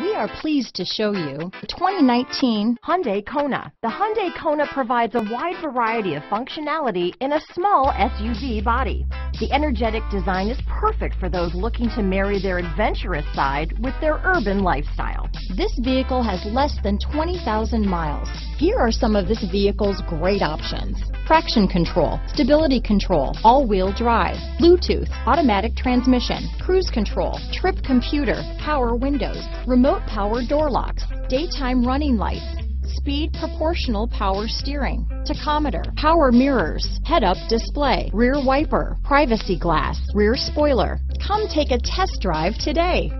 We are pleased to show you the 2019 Hyundai Kona. The Hyundai Kona provides a wide variety of functionality in a small SUV body. The energetic design is perfect for those looking to marry their adventurous side with their urban lifestyle. This vehicle has less than 20,000 miles. Here are some of this vehicle's great options. Traction control, stability control, all-wheel drive, Bluetooth, automatic transmission, cruise control, trip computer, power windows, remote remote power door locks, daytime running lights, speed proportional power steering, tachometer, power mirrors, head-up display, rear wiper, privacy glass, rear spoiler. Come take a test drive today.